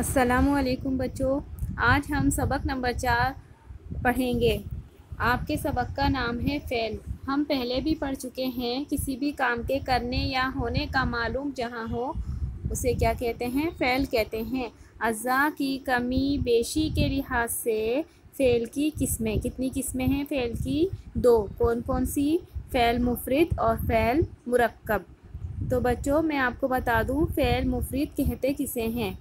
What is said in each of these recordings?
असलकुम बच्चों। आज हम सबक नंबर चार पढ़ेंगे। आपके सबक का नाम है फ़ैल। हम पहले भी पढ़ चुके हैं, किसी भी काम के करने या होने का मालूम जहाँ हो, उसे क्या कहते हैं? फ़ैल कहते हैं। अज़ा की कमी बेशी के लिहाज से फ़ैल की किस्में। कितनी किस्में हैं फ़ैल की? दो। कौन कौन सी? फ़ैल मुफरद और फ़ैल मुरक्कब। तो बच्चों, मैं आपको बता दूँ, फ़ैल मुफरद कहते किसे हैं?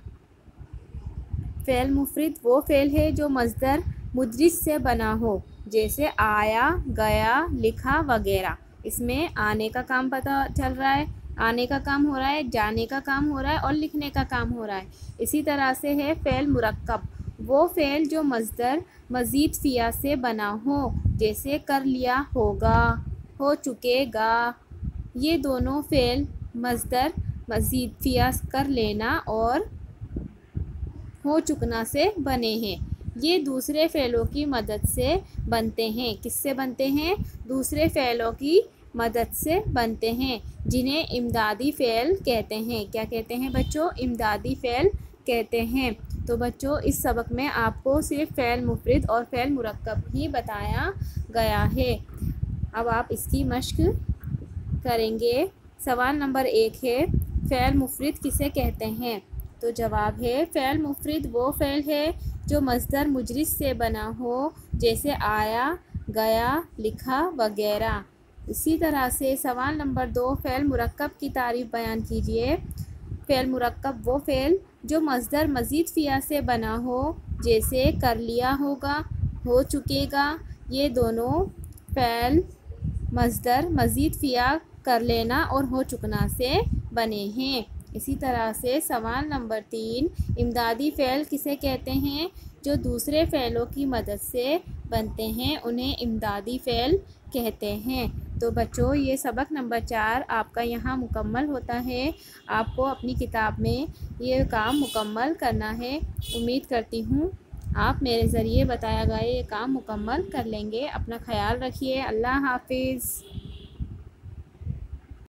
फ़ेल मुफरद, वो फ़ेल है जो मजदर मुदरिस से बना हो, जैसे आया, गया, लिखा वगैरह। इसमें आने का काम पता चल रहा है, आने का काम हो रहा है, जाने का काम हो रहा है और लिखने का काम हो रहा है। इसी तरह से है फ़ेल मुरक्कब, वो फ़ेल जो मजदर मज़ीद फ़िया से बना हो, जैसे कर लिया होगा, हो चुकेगा। ये दोनों फ़ेल मजदर मज़ीद फ़िया कर लेना और हो चुकना से बने हैं। ये दूसरे फ़ैलों की मदद से बनते हैं। किससे बनते हैं? दूसरे फ़ैलों की मदद से बनते हैं, जिन्हें इमदादी फ़ैल कहते हैं। क्या कहते हैं बच्चों? इमदादी फ़ैल कहते हैं। तो बच्चों, इस सबक में आपको सिर्फ़ फ़ैल मुफरद और फ़ैल मुरक्कब ही बताया गया है। अब आप इसकी मश्क करेंगे। सवाल नंबर एक है, फ़ैल मुफरद किसे कहते हैं? तो जवाब है, फ़ैल मुफरद वो फ़ैल है जो मजदर मुजरिस से बना हो, जैसे आया, गया, लिखा वगैरह। इसी तरह से सवाल नंबर दो, फ़ैल मुरक्कब की तारीफ़ बयान कीजिए। फ़ैल मुरक्कब वो फ़ैल जो मजदर मज़ीद फ़िया से बना हो, जैसे कर लिया होगा, हो चुकेगा। ये दोनों फ़ैल मजदर मज़ीद फ़िया कर लेना और हो चुकना से बने हैं। इसी तरह से सवाल नंबर तीन, इमदादी फ़ैल किसे कहते हैं? जो दूसरे फ़ैलों की मदद से बनते हैं, उन्हें इमदादी फ़ैल कहते हैं। तो बच्चों, ये सबक नंबर चार आपका यहाँ मुकम्मल होता है। आपको अपनी किताब में ये काम मुकम्मल करना है। उम्मीद करती हूँ आप मेरे ज़रिए बताया गया ये काम मुकम्मल कर लेंगे। अपना ख्याल रखिए। अल्लाह हाफिज़।